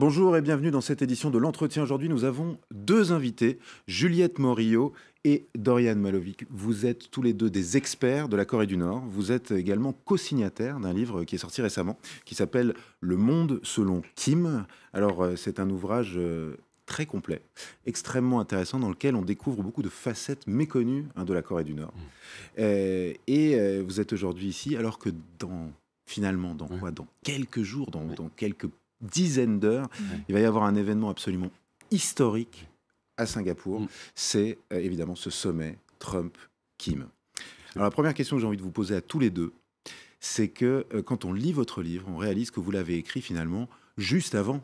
Bonjour et bienvenue dans cette édition de l'entretien. Aujourd'hui, nous avons deux invités, Juliette Morillo et Dorian Malovic. Vous êtes tous les deux des experts de la Corée du Nord. Vous êtes également co-signataires d'un livre qui est sorti récemment, qui s'appelle Le Monde selon Kim. Alors, euh, c'est un ouvrage euh, très complet, extrêmement intéressant, dans lequel on découvre beaucoup de facettes méconnues hein, de la Corée du Nord. Euh, et vous êtes aujourd'hui ici, alors que dans finalement, dans quoi? Dans quelques jours, dans, dans quelques dizaines d'heures, il va y avoir un événement absolument historique à Singapour. Mm. C'est euh, évidemment ce sommet Trump-Kim. Alors la première question que j'ai envie de vous poser à tous les deux, c'est que euh, quand on lit votre livre, on réalise que vous l'avez écrit finalement juste avant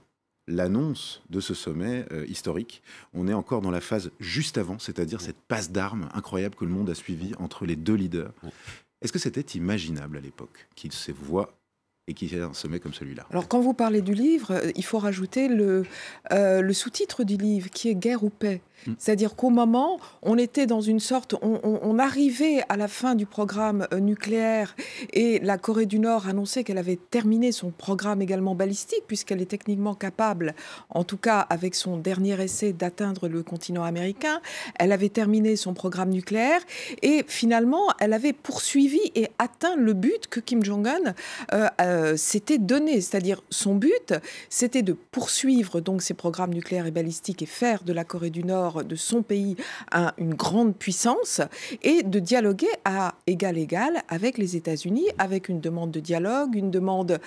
l'annonce de ce sommet euh, historique. On est encore dans la phase juste avant, c'est-à-dire cette passe d'armes incroyable que le monde a suivie entre les deux leaders. Ouais. Est-ce que c'était imaginable à l'époque qu'ils se voient et qu'il y ait un sommet comme celui-là Alors, quand vous parlez du livre, euh, il faut rajouter le, euh, le sous-titre du livre qui est Guerre ou paix. Mm. C'est-à-dire qu'au moment, on était dans une sorte. On, arrivait à la fin du programme euh, nucléaire et la Corée du Nord annonçait qu'elle avait terminé son programme également balistique, puisqu'elle est techniquement capable, en tout cas avec son dernier essai, d'atteindre le continent américain. Elle avait terminé son programme nucléaire et finalement, elle avait poursuivi et atteint le but que Kim Jong-un euh, euh, s'était donné. C'est-à-dire, son but, c'était de poursuivre donc ses programmes nucléaires et balistiques et faire de la Corée du Nord, de son pays, un- une grande puissance et de dialoguer à égal égal avec les États-Unis, avec une demande de dialogue, une demande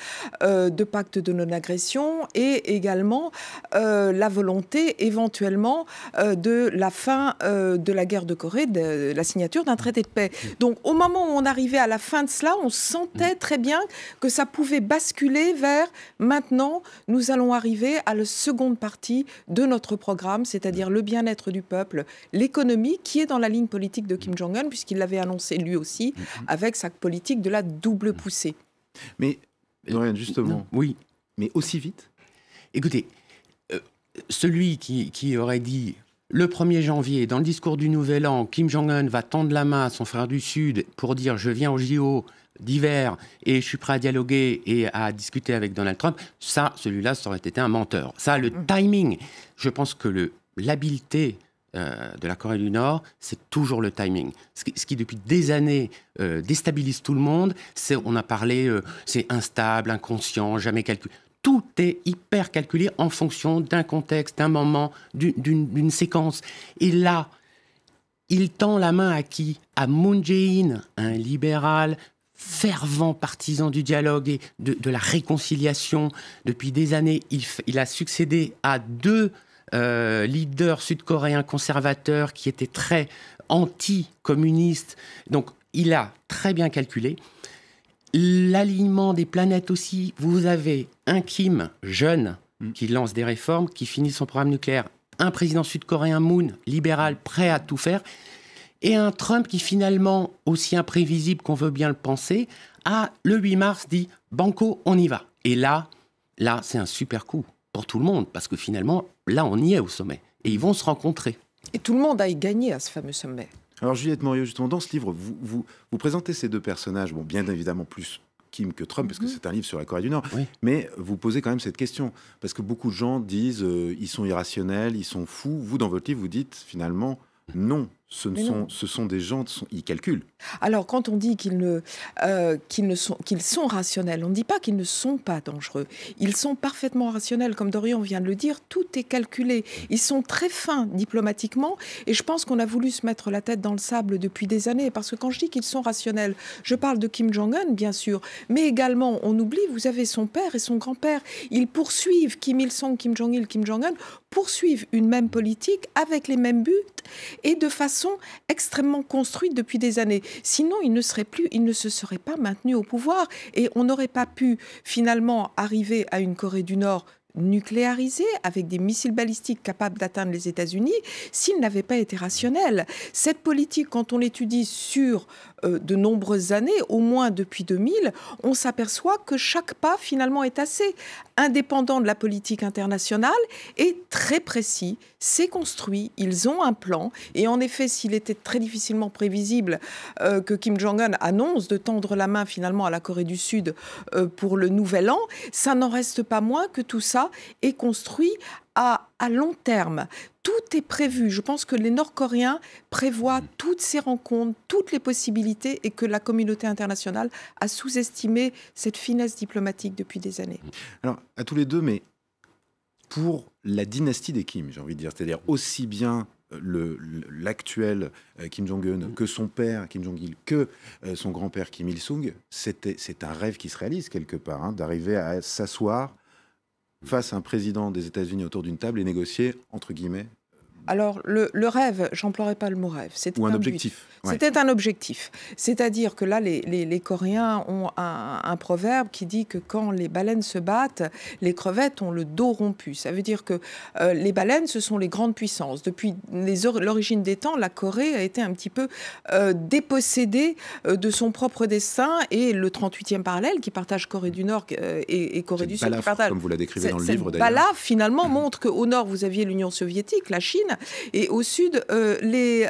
euh, de pacte de non-agression et également euh, la volonté éventuellement euh, de la fin de la guerre de Corée, de la signature d'un traité de paix. Donc au moment où on arrivait à la fin de cela, on sentait très bien que ça pouvait basculer vers maintenant, nous allons arriver à la seconde partie de notre programme, c'est-à-dire le bien-être du peuple, l'économie qui est dans la ligne politique de Kim Jong-un, puisqu'il l'avait annoncé lui aussi, avec sa politique de la double poussée. Mais, Dorian, justement, Oui. mais aussi vite Écoutez, euh, celui qui, qui aurait dit le 1er janvier, dans le discours du Nouvel An, Kim Jong-un va tendre la main à son frère du Sud pour dire je viens au JO d'hiver et je suis prêt à dialoguer et à discuter avec Donald Trump, ça, celui-là, ça aurait été un menteur. Ça, le timing, je pense que le- l'habileté euh, de la Corée du Nord, c'est toujours le timing. Ce qui, depuis des années, euh, déstabilise tout le monde, c'est, on a parlé, euh, c'est instable, inconscient, jamais calculé. Tout est hyper calculé en fonction d'un contexte, d'un moment, d'une- séquence. Et là, il tend la main à qui? À Moon Jae-in, un libéral fervent partisan du dialogue et de, la réconciliation. Depuis des années, il a succédé à deux euh, leaders sud-coréens conservateurs qui étaient très anti-communistes. Donc, il a très bien calculé. L'alignement des planètes aussi. Vous avez un Kim jeune Mm. qui lance des réformes, qui finit son programme nucléaire, un président sud-coréen Moon, libéral, prêt à tout faire, et un Trump qui finalement, aussi imprévisible qu'on veut bien le penser, a le 8 mars dit Banco, on y va. Et là, là, c'est un super coup pour tout le monde, parce que finalement, là, on y est au sommet. Et ils vont se rencontrer. Et tout le monde a gagné à ce fameux sommet. Alors Juliette Morio, justement, dans ce livre, vous, vous, vous présentez ces deux personnages, bon, bien évidemment plus Kim que Trump, parce que c'est un livre sur la Corée du Nord, Oui. mais vous posez quand même cette question, parce que beaucoup de gens disent euh, ils sont irrationnels, ils sont fous. Vous, dans votre livre, vous dites finalement non, ce, ne sont, non. ce sont des gens, ils calculent. Alors, quand on dit qu'ils ne, euh, ne sont, qu'ils sont rationnels, on ne dit pas qu'ils ne sont pas dangereux. Ils sont parfaitement rationnels, comme Dorian vient de le dire. Tout est calculé. Ils sont très fins diplomatiquement, et je pense qu'on a voulu se mettre la tête dans le sable depuis des années. Parce que quand je dis qu'ils sont rationnels, je parle de Kim Jong-un, bien sûr, mais également, on oublie, vous avez son père et son grand-père. Ils poursuivent Kim Il-sung, Kim Jong-il, Kim Jong-un poursuivent une même politique avec les mêmes buts et de façon extrêmement construite depuis des années. Sinon, ils ne seraient plus, ils ne se seraient pas maintenus au pouvoir et on n'aurait pas pu finalement arriver à une Corée du Nord nucléarisée avec des missiles balistiques capables d'atteindre les États-Unis s'ils n'avaient pas été rationnels. Cette politique, quand on l'étudie sur euh, de nombreuses années, au moins depuis 2000, on s'aperçoit que chaque pas finalement est assez indépendant de la politique internationale et très précis. C'est construit, ils ont un plan et en effet, s'il était très difficilement prévisible euh, que Kim Jong-un annonce de tendre la main finalement à la Corée du Sud euh, pour le nouvel an, ça n'en reste pas moins que tout ça ça est construit à, à long terme. Tout est prévu. Je pense que les Nord-Coréens prévoient toutes ces rencontres, toutes les possibilités et que la communauté internationale a sous-estimé cette finesse diplomatique depuis des années. Alors, à tous les deux, mais pour la dynastie des Kim, j'ai envie de dire, c'est-à-dire aussi bien l'actuel euh, Kim Jong-un, que son père Kim Jong-il, que euh, son grand-père Kim Il-sung, c'est un rêve qui se réalise quelque part, hein, d'arriver à s'asseoir face à un président des États-Unis autour d'une table et négocier, entre guillemets, alors, le, rêve, j'emploierai pas le mot rêve. Ou un, objectif. C'était un objectif. C'est-à-dire que là, les, Coréens ont un, proverbe qui dit que quand les baleines se battent, les crevettes ont le dos rompu. Ça veut dire que euh, les baleines, ce sont les grandes puissances. Depuis l'origine des temps, la Corée a été un petit peu euh, dépossédée euh, de son propre destin et le 38e parallèle qui partage Corée du Nord et, Corée du Sud. Comme vous la décrivez dans le livre d'ailleurs. Balaf, finalement, montre qu'au nord, vous aviez l'Union soviétique, la Chine, et au sud, les,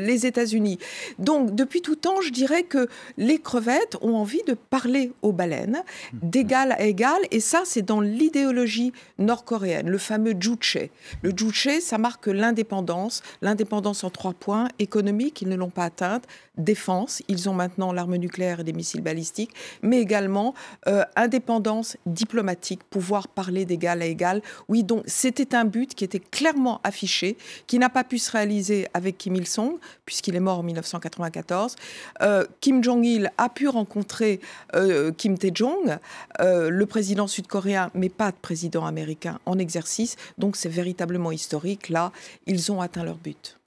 les États-Unis. Donc, depuis tout temps, je dirais que les crevettes ont envie de parler aux baleines d'égal à égal. Et ça, c'est dans l'idéologie nord-coréenne, le fameux juche. Le juche, ça marque l'indépendance. L'indépendance en trois points. Économique, ils ne l'ont pas atteinte. Défense, ils ont maintenant l'arme nucléaire et des missiles balistiques. Mais également euh, indépendance diplomatique, pouvoir parler d'égal à égal. Oui, donc c'était un but qui était clairement affiché, qui n'a pas pu se réaliser avec Kim Il-sung, puisqu'il est mort en 1994. Euh, Kim Jong-il a pu rencontrer euh, Kim Tae-jong, euh, le président sud-coréen, mais pas de président américain en exercice. Donc c'est véritablement historique. Là, ils ont atteint leur but.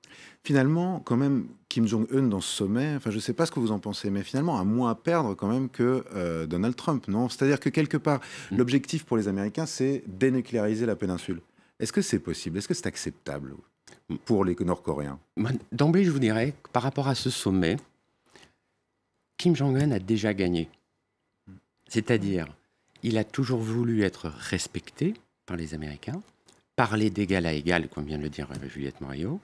Finalement, quand même, Kim Jong-un dans ce sommet, enfin je ne sais pas ce que vous en pensez, mais finalement un moins à perdre quand même que Donald Trump, non? C'est-à-dire que quelque part, mm. l'objectif pour les Américains, c'est dénucléariser la péninsule. Est-ce que c'est possible? Est-ce que c'est acceptable? Pour les Nord-Coréens D'emblée, je vous dirais que par rapport à ce sommet, Kim Jong-un a déjà gagné. C'est-à-dire, il a toujours voulu être respecté par les Américains, parler d'égal à égal, comme vient de le dire euh, Juliette Mario,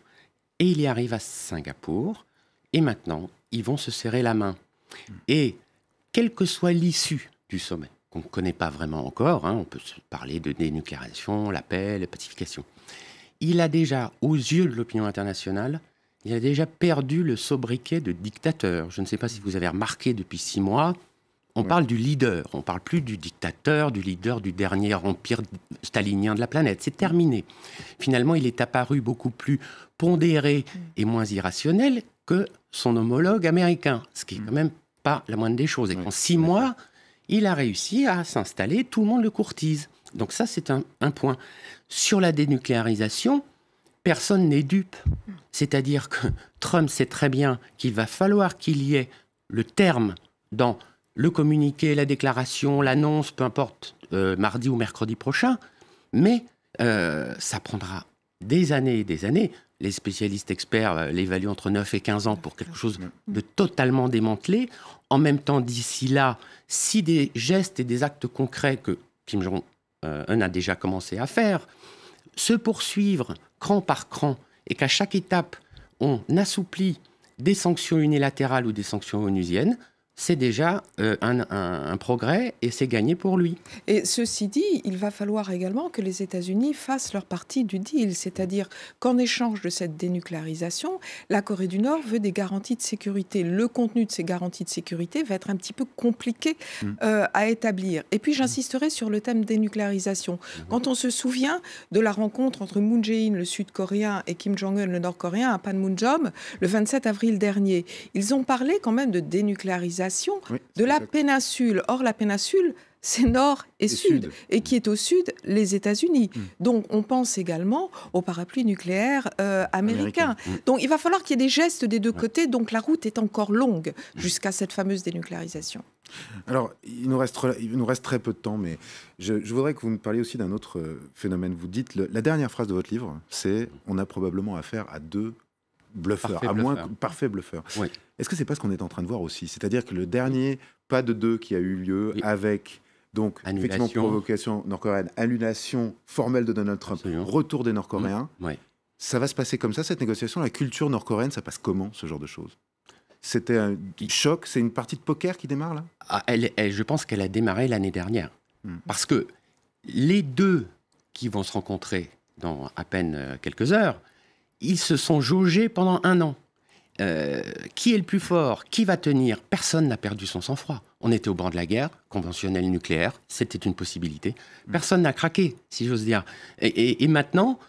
et il y arrive à Singapour, et maintenant, ils vont se serrer la main. Et quelle que soit l'issue du sommet, qu'on ne connaît pas vraiment encore, hein, on peut parler de dénucléarisation, la paix, la pacification, il a déjà, aux yeux de l'opinion internationale, il a déjà perdu le sobriquet de dictateur. Je ne sais pas si vous avez remarqué depuis six mois, on parle du leader, on parle plus du dictateur, du leader du dernier empire stalinien de la planète. C'est terminé. Finalement, il est apparu beaucoup plus pondéré et moins irrationnel que son homologue américain, ce qui est quand même pas la moindre des choses. Et qu'en six mois, il a réussi à s'installer, tout le monde le courtise. Donc ça, c'est un, point. Sur la dénucléarisation, personne n'est dupe. C'est-à-dire que Trump sait très bien qu'il va falloir qu'il y ait le terme dans le communiqué, la déclaration, l'annonce, peu importe, euh, mardi ou mercredi prochain, mais euh, ça prendra des années et des années. Les spécialistes experts euh, l'évaluent entre 9 et 15 ans pour quelque chose de totalement démantelé. En même temps, d'ici là, si des gestes et des actes concrets que Kim Jong un a déjà commencé à faire, se poursuivre cran par cran et qu'à chaque étape, on assouplit des sanctions unilatérales ou des sanctions onusiennes, c'est déjà euh, un, progrès et c'est gagné pour lui. Et ceci dit, il va falloir également que les États-Unis fassent leur partie du deal, c'est-à-dire qu'en échange de cette dénucléarisation, la Corée du Nord veut des garanties de sécurité. Le contenu de ces garanties de sécurité va être un petit peu compliqué mm. euh, à établir. Et puis j'insisterai sur le thème dénucléarisation. Mm-hmm. Quand on se souvient de la rencontre entre Moon Jae-in, le Sud-Coréen, et Kim Jong-un, le Nord-Coréen, à Panmunjom, le 27 avril dernier, ils ont parlé quand même de dénucléarisation de la péninsule. Or, la péninsule, c'est nord et, sud, et qui est au sud les États-Unis. Mm. Donc on pense également au parapluie nucléaire euh, américain. Mm. Donc il va falloir qu'il y ait des gestes des deux côtés, donc la route est encore longue mm. jusqu'à cette fameuse dénucléarisation. Alors il nous, reste, il nous reste très peu de temps, mais je, voudrais que vous me parliez aussi d'un autre euh, phénomène. Vous dites, la dernière phrase de votre livre, c'est on a probablement affaire à deux bluffeur, à moins parfait bluffeur. Est-ce que c'est pas ce qu'on est en train de voir aussi? C'est-à-dire que le dernier pas de deux qui a eu lieu avec donc effectivement provocation nord-coréenne, annulation formelle de Donald Trump, retour des Nord-Coréens. Mmh. Ça va se passer comme ça cette négociation? La culture nord-coréenne, ça passe comment ce genre de choses? C'était un choc, c'est une partie de poker qui démarre là? Ah, elle, Je pense qu'elle a démarré l'année dernière. Mmh. Parce que les deux qui vont se rencontrer dans à peine euh, quelques heures, ils se sont jaugés pendant un an. Euh, qui est le plus fort? Qui va tenir? Personne n'a perdu son sang-froid. On était au bord de la guerre, conventionnelle nucléaire, c'était une possibilité. Mm. Personne n'a craqué, si j'ose dire. Et, maintenant,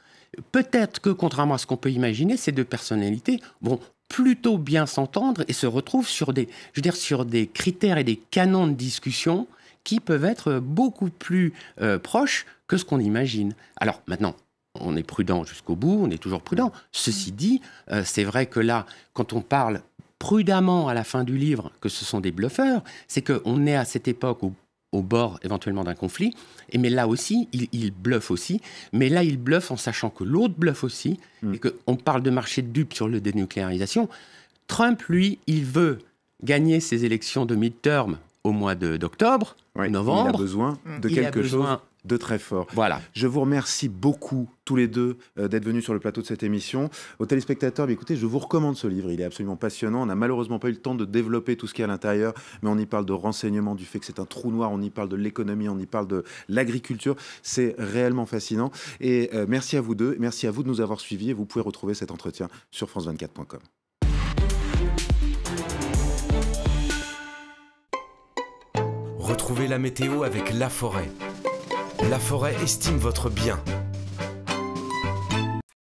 peut-être que, contrairement à ce qu'on peut imaginer, ces deux personnalités vont plutôt bien s'entendre et se retrouvent sur des, je veux dire, sur des critères et des canons de discussion qui peuvent être beaucoup plus euh, proches que ce qu'on imagine. Alors maintenant, on est prudent jusqu'au bout, on est toujours prudent. Ceci dit, euh, c'est vrai que là, quand on parle prudemment à la fin du livre que ce sont des bluffeurs, c'est qu'on est à cette époque au, bord éventuellement d'un conflit, et mais là aussi, il, il, bluffe aussi, mais là, il bluffe en sachant que l'autre bluffe aussi, hmm. et qu'on parle de marché de dupes sur le dénucléarisation. Trump, lui, il veut gagner ses élections de midterm au mois d'octobre, novembre. Il a besoin de quelque chose de très fort. Voilà. Je vous remercie beaucoup tous les deux euh, d'être venus sur le plateau de cette émission. Aux téléspectateurs, écoutez, je vous recommande ce livre. Il est absolument passionnant. On n'a malheureusement pas eu le temps de développer tout ce qui est à l'intérieur, mais on y parle de renseignement, du fait que c'est un trou noir, on y parle de l'économie, on y parle de l'agriculture. C'est réellement fascinant. Et euh, merci à vous deux. Merci à vous de nous avoir suivis. Et vous pouvez retrouver cet entretien sur France24.com. Retrouvez la météo avec La Forêt. La forêt estime votre bien